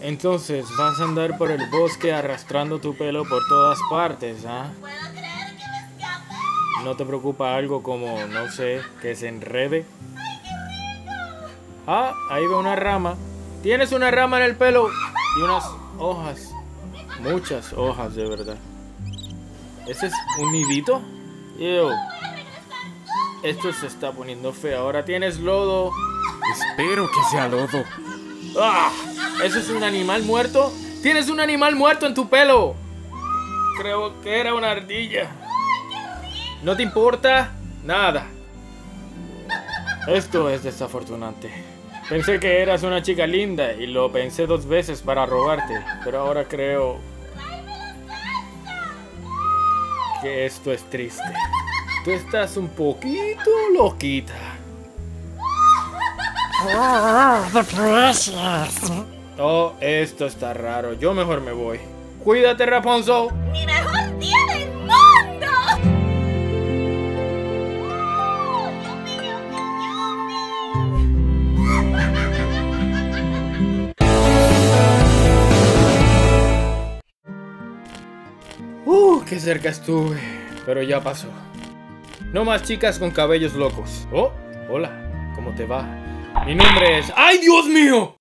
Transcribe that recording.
Entonces, vas a andar por el bosque arrastrando tu pelo por todas partes, ¿ah? puedo creer que me escapé. ¿No te preocupa algo como, no sé, que se enrede? Ah, ahí veo una rama. Tienes una rama en el pelo y unas hojas. Muchas hojas, de verdad. ¿Ese es un nidito? Ew. Esto se está poniendo feo. Ahora tienes lodo. Espero que sea lodo. ¡Ah! ¿Eso es un animal muerto? ¡Tienes un animal muerto en tu pelo! Creo que era una ardilla. ¿No te importa? Nada. Esto es desafortunante. Pensé que eras una chica linda y lo pensé dos veces para robarte, pero ahora creo que esto es triste. Tú estás un poquito loquita. Oh, esto está raro. Yo mejor me voy. Cuídate, Rapunzel. ¡Mi mejor día del mundo! ¡Oh, yupi, yupi, yupi! Uh, qué cerca estuve. Pero ya pasó. No más chicas con cabellos locos. Oh, hola. ¿Cómo te va? Mi nombre es... ¡Ay, Dios mío!